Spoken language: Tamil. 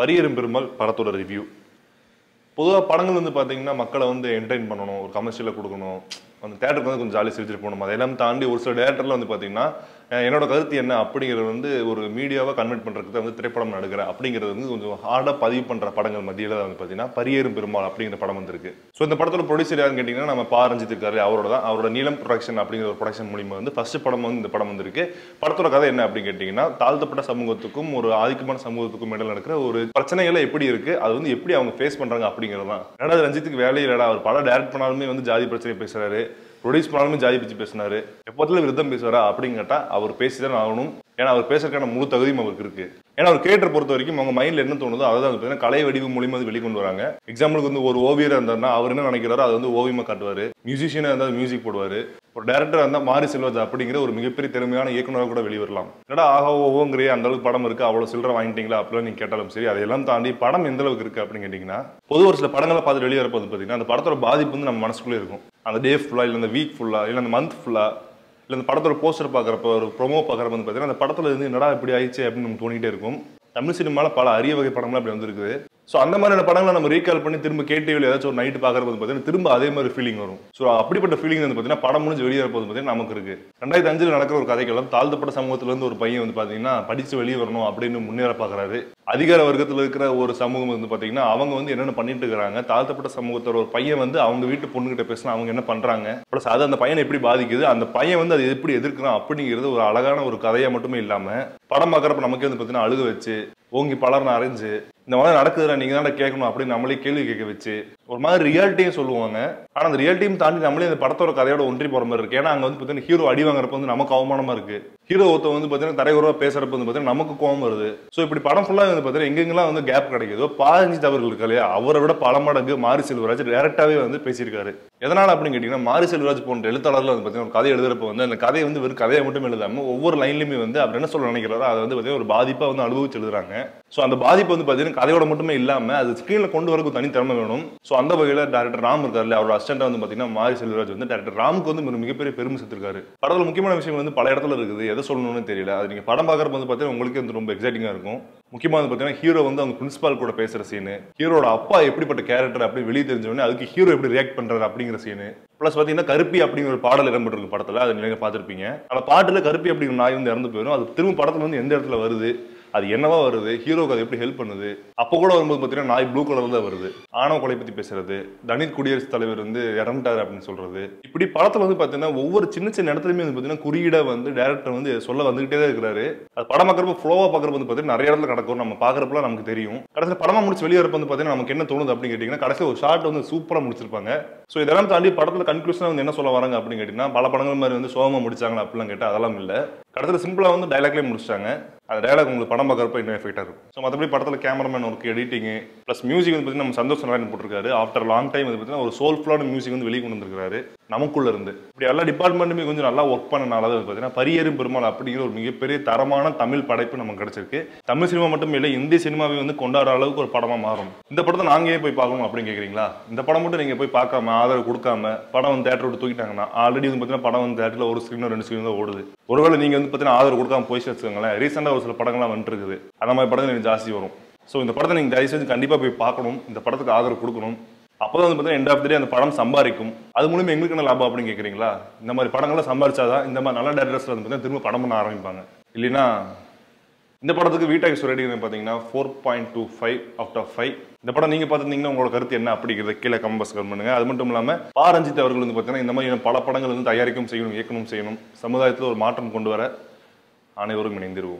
பரியரும் பெருமாள் படத்தோட ரிவ்யூ பொதுவாக படங்கள் வந்து பார்த்தீங்கன்னா மக்களை வந்து என்டர்டைன் பண்ணணும் ஒரு கமர்ஷியலை கொடுக்கணும். அந்த தேட்டருக்கு வந்து கொஞ்சம் ஜாலி சிரிச்சுட்டு போகணும்? அதெல்லாம் தாண்டி ஒரு சில தேட்டரில் வந்து பார்த்தீங்கன்னா என்னோட கருத்து என்ன? அப்படிங்கிறது வந்து ஒரு மீடியாவை கன்வெர்ட் பண்ணுறதுக்கு தான் வந்து திரைப்படம் நடுக்கிறேன் அப்படிங்கிறது வந்து கொஞ்சம் ஹார்டாக பதிவு பண்ணுற படங்கள் மத்தியில் வந்து பார்த்தீங்கன்னா பரியேறும் பெருமாள் அப்படிங்கிற படம் வந்திருக்கு. ஸோ இந்த படத்தில் ப்ரொடியூசர் யாருன்னு கேட்டிங்கன்னா நம்ம பா. ரஞ்சித் இருக்காரு. அவரோட தான். அவரோட நீலம் ப்ரொடக்ஷன் அப்படிங்கிற ஒரு ப்ரொடக்ஷன் மூலிமா வந்து ஃபர்ஸ்ட் படம் வந்து இந்த படம் வந்திருக்கு. படத்தோட கதை என்ன அப்படின்னு கேட்டிங்கன்னா தாழ்த்தப்பட்ட சமூகத்துக்கும் ஒரு ஆதிக்கமான சமூகத்துக்கும் இடையில் நடக்கிற ஒரு பிரச்சனைகளை எப்படி இருக்கு? அது வந்து எப்படி அவங்க ஃபேஸ் பண்ணுறாங்க அப்படிங்கிறது தான் ரெண்டாவது ரஞ்சித்துக்கு வேலையில் அவர் படம் டேரக்ட் பண்ணாலுமே வந்து ஜாதி பிரச்சனை பேசுறாரு. ப்ரொடியூஸ் பண்ணாலுமே ஜாதி பற்றி பேசினாரு. எப்போதுல விருத்தம் பேசுவாரா அப்படின்னு கேட்டால் அவர் பேசி தான் ஆகணும். ஏன்னா அவர் பேசுறதுக்கான முழு தகுதியும் அவருக்கு இருக்கு. ஏன்னா அவர் கேட்டரை பொறுத்த வரைக்கும் அவங்க மைண்ட்ல என்ன தோணுதோ அதை தான் பார்த்தீங்கன்னா கலை வடிவு மூலியமா வந்து வெளிக்கொண்டு வராங்க. எக்ஸாம்பிளுக்கு வந்து ஒரு ஓவியர் இருந்தாருன்னா அவர் என்ன நினைக்கிறாரோ அதை வந்து ஓவியமா காட்டுவாரு. மியூசிஷியனாக இருந்தால் மியூசிக் போடுவாரு. ஒரு டேரக்டர் இருந்தால் மாரி செல்வராஜ் அப்படிங்கிற ஒரு மிகப்பெரிய திறமையான இயக்குநராக கூட வெளிவரலாம். என்னடா ஆகா ஓவோங்கிற அந்த அளவுக்கு படம் இருக்கு அவ்வளோ சில்லற வாங்கிட்டீங்களா அப்படிலாம் நீங்க கேட்டாலும் சரி அதையெல்லாம் தாண்டி படம் எந்த அளவுக்கு இருக்கு அப்படின்னு கேட்டீங்கன்னா பொது ஒரு சில படங்களை பார்த்து வெளியே வரப்போது பார்த்தீங்கன்னா அந்த படத்தோட பாதிப்பு வந்து நம்ம மனசுக்குள்ளே இருக்கும். அந்த டே ஃபுல்லாக இல்லை அந்த வீக் ஃபுல்லாக இல்லை அந்த மந்த் ஃபுல்லாக இல்லை அந்த படத்தோட போஸ்டர் பார்க்குறப்ப ஒரு ப்ரொமோ பார்க்குறப்ப வந்து பார்த்தீங்கன்னா அந்த படத்தில் இருந்து என்னடா இப்படி ஆயிடுச்சு அப்படின்னு நமக்கு தோணிகிட்டே இருக்கும். தமிழ் சினிமாவில் பல அரிய வகை படங்கள்லாம் அப்படி வந்திருக்குது. ஸோ அந்த மாதிரியான படங்களை நம்ம ரீகால் பண்ணி திரும்ப கேடிவியில் ஏதாச்சும் ஒரு நைட்டு பார்க்குறது பார்த்தீங்கன்னா திரும்ப அதே மாதிரி ஃபீலிங் வரும். ஸோ அப்படிப்பட்ட ஃபீலிங் வந்து பார்த்தீங்கன்னா படம் முடிஞ்சு வெளியே போது பார்த்தீங்கன்னா நமக்கு இருக்கு. ரெண்டாயிரத்தி அஞ்சில் நடக்கிற ஒரு கதைக்கெல்லாம் தாழ்த்தப்பட்ட சமூகத்திலேருந்து ஒரு பையன் வந்து பார்த்தீங்கன்னா படித்து வெளியே வரணும் அப்படின்னு முன்னேற பார்க்குறாரு. அதிகார வர்க்கத்தில் இருக்கிற ஒரு சமூகம் வந்து பார்த்தீங்கன்னா அவங்க வந்து என்னென்ன பண்ணிட்டு இருக்கிறாங்க தாழ்த்தப்பட்ட சமூகத்தோட ஒரு பையன் வந்து அவங்க வீட்டு பொண்ணுகிட்ட பேசினா அவங்க என்ன பண்ணுறாங்க ப்ளஸ் அது அந்த பையனை எப்படி பாதிக்குது அந்த பையன் வந்து அது எப்படி எதிர்க்கிறான் அப்படிங்கிறது ஒரு அழகான ஒரு கதையாக மட்டுமே இல்லாமல் படம் பார்க்குறப்ப நமக்கே வந்து பார்த்தீங்கன்னா அழுக வச்சு ஓங்கி பலர்னு அரைஞ்சு இந்த மாதிரி நடக்குதுல நீங்க தான் கேட்கணும் அப்படின்னு நம்மளே கேள்வி கேட்க வச்சு ஒரு மாதிரி ரியாலிட்டியும் சொல்லுவாங்க. ஆனா அந்த ரியாலிட்டியும் தாண்டி நம்மளே இந்த படத்தோட கதையோட ஒன்றி போற மாதிரி இருக்கு. ஏன்னா அங்க வந்து பார்த்தீங்கன்னா ஹீரோ அடி வாங்குறப்ப வந்து நமக்கு அவமானமா இருக்கு. ஹீரோ ஒருத்த வந்து பார்த்தீங்கன்னா தரையுறவா பேசுறப்ப வந்து பார்த்தீங்கன்னா நமக்கு கோவம் வருது. ஸோ இப்படி படம் ஃபுல்லா வந்து பார்த்தீங்கன்னா எங்கெங்கெல்லாம் வந்து கேப் கிடைக்குதோ பாரஞ்சித் அவர்கள் இருக்கு இல்லையா? அவரை விட பல மடங்கு மாரி செல்வராஜ் டேரக்டாவே வந்து பேசியிருக்காரு. எதனால அப்படின்னு கேட்டீங்கன்னா மாரி செல்வராஜ் போன்ற எழுத்தாளர்கள் வந்து பார்த்தீங்கன்னா ஒரு கதை எழுதுறப்ப வந்து அந்த கதையை வந்து வெறும் கதையை மட்டும் எழுதாம ஒவ்வொரு லைன்லயுமே வந்து அவர் என்ன சொல்ல நினைக்கிறாரோ அதை வந்து பார்த்தீங்கன்னா ஒரு பாதிப்பா வந்து அனுபவிச்சு எழுதுறாங்க. ஸோ அந்த பாதிப்பு வந்து பார்த்தீங்கன்னா கதையோட மட்டுமே இல்லாம அது ஸ்க்ரீனில் கொண்டு வரக்கு தனித்திறமை வேணும். ஸோ அந்த வகையில் டேரக்டர் ராம் இருக்கார்ல அவரோட அசிஸ்டன்ட் வந்து பார்த்தீங்கன்னா மாரி செல்வராஜ் வந்து டேரக்டர் ராமுக்கு வந்து ஒரு மிகப்பெரிய பெருமை சேர்த்திருக்காரு. படத்தில் முக்கியமான விஷயம் வந்து பல இடத்துல இருக்குது. எதை சொல்லணும்னு தெரியல. அது நீங்கள் படம் பார்க்குறப்ப வந்து பார்த்தீங்கன்னா உங்களுக்கு வந்து ரொம்ப எக்ஸைட்டிங்காக இருக்கும். முக்கியமாக வந்து பார்த்தீங்கன்னா ஹீரோ வந்து அவங்க பிரின்சிபால் கூட பேசுகிற சீனு ஹீரோட அப்பா எப்படிப்பட்ட கேரக்டர் அப்படி வெளியே தெரிஞ்சவொடனே அதுக்கு ஹீரோ எப்படி ரியாக்ட் பண்ணுறாரு அப்படிங்கிற சீனு ப்ளஸ் பார்த்தீங்கன்னா கருப்பி அப்படிங்கிற ஒரு பாடல் இடம்பெற்றிருக்கு படத்தில். அதை நீங்கள் பார்த்துருப்பீங்க. அந்த பாட்டில் கருப்பி அப்படிங்கிற நாய் வந்து இறந்து போயிடும். அது திரும்ப படத்தில் வந்து எந்த இடத்துல வருது? அது என்னவா வருது? ஹீரோக்கு அது எப்படி ஹெல்ப் பண்ணுது? அப்போ கூட வரும்போது பார்த்தீங்கன்னா நாய் ப்ளூ கலர்ல தான் வருது. ஆணவ கொலை பத்தி பேசுறது தனித் குடியரசுத் தலைவர் வந்து இறந்துட்டாரு அப்படின்னு சொல்றது. இப்படி படத்துல வந்து பார்த்தீங்கன்னா ஒவ்வொரு சின்ன சின்ன இடத்துலயுமே வந்து பார்த்தீங்கன்னா குறியீடா வந்து டேரக்டர் வந்து சொல்ல வந்துகிட்டே தான் இருக்கிறாரு. அது படம் பார்க்குறப்ப ஃப்ளோவாக பார்க்குறப்ப வந்து பார்த்தீங்கன்னா நிறைய இடத்துல நடக்கும் நம்ம பார்க்குறப்பலாம் நமக்கு தெரியும். கடைசியில் படமா முடிச்சு வெளியே வரப்போ வந்து பார்த்தீங்கன்னா நமக்கு என்ன தோணுது அப்படின்னு கேட்டிங்கன்னா கடைசியில் ஒரு ஷார்ட் வந்து சூப்பராக முடிச்சிருப்பாங்க. ஸோ இதெல்லாம் தாண்டி படத்துல கன்க்ளூஷனாக வந்து என்ன சொல்ல வராங்க அப்படின்னு கேட்டிங்கன்னா பல படங்கள் மாதிரி வந்து சோகமாக முடிச்சாங்களா அப்படிலாம் கேட்டால் அதெல்லாம் இல்லை. கடைசியில் சிம்பிளாக வந்து டைலாக்லேயே முடிச்சிட்டாங்க. அந்த டைலாக் உங்களுக்கு படம் பார்க்குறப்ப இன்னும் எஃபெக்டாக இருக்கும். ஸோ மற்றபடி படத்தில் cameraman work editing plus music வந்து பார்த்தீங்கன்னா நம்ம சந்தோஷ் நாராயணன் போட்டிருக்காரு. ஆஃப்டர் லாங் டைம் வந்து பார்த்தீங்கன்னா ஒரு சோல்ஃபுல்லான மியூசிக் வந்து வெளியே கொண்டு வந்திருக்காரு நமக்குள்ள இருந்து இப்படி எல்லா டிபார்ட்மெண்ட்டுமே கொஞ்சம் நல்லா ஒர்க் பண்ணனால தான் பார்த்தீங்கன்னா பரியரும் பெருமாள் அப்படிங்கிற ஒரு மிகப்பெரிய தரமான தமிழ் படைப்பு நமக்கு கிடைச்சிருக்கு. தமிழ் சினிமா மட்டும் இல்லை இந்திய சினிமாவை வந்து கொண்டாடுற அளவுக்கு ஒரு படமாக மாறும். இந்த படத்தை நாங்கள் ஏன் போய் பார்க்கணும் அப்படின்னு கேட்குறீங்களா இந்த படம் மட்டும் நீங்கள் போய் பார்க்காம ஆதரவு கொடுக்காம படம் வந்து தேட்டர் விட்டு தூக்கிட்டாங்கன்னா ஆல்ரெடி வந்து பார்த்தீங்கன்னா படம் வந்து தேட்டரில் ஒரு ஸ்க்ரீனோ ரெண்டு ஸ்க்ரீனோ ஓடுது. ஒருவேளை நீங்கள் வந்து பார்த்தீங்கன்னா ஆதரவு கொடுக்காம போய் வச்சுக்கோங்களேன் ரீசெண்டாக ஒரு சில படங்கள்லாம் வந்துட்டு இருக்குது. அந்த மாதிரி படங்கள் எனக்கு ஜாஸ்தி வரும். ஸோ இந்த படத்தை நீங்கள் தயவு செஞ்சு கண்டிப்பாக போய் பார்க்கணும். இந்த படத்துக்கு ஆதரவு கொடுக்கணும். அப்போதான் வந்து பார்த்தீங்கன்னா எண்ட் ஆஃப் டே அந்த படம் சம்பாதிக்கும். அது மூலியமாக எங்களுக்கு என்ன லாபம் அப்படின்னு கேட்குறீங்களா இந்த மாதிரி படங்கள்லாம் சம்பாதிச்சாதான் இந்த மாதிரி நல்ல டேரக்டர்ஸ் வந்து பார்த்தீங்கன்னா திரும்ப படம் பண்ண ஆரம்பிப்பாங்க. இல்லைன்னா இந்த படத்துக்கு வீட்டாக்ஸ் ரேட்டிங் பார்த்தீங்கன்னா four point two five out of five இந்த படம் நீங்கள் பார்த்துருந்தீங்கன்னா உங்களோட கருத்து என்ன அப்படிங்கிறத கீழே கம்பஸ் பண்ணுங்க. அது மட்டும் இல்லாமல் பாரஞ்சித் அவர்கள் வந்து பார்த்தீங்கன்னா இந்த மாதிரி பல படங்கள் வந்து தயாரிக்கும் செய்யணும் இயக்கணும் செய்யணும். சமுதாயத்தில் ஒரு மாற்றம் கொண்டு வர அனைவரும் இணைந்திருவோம்.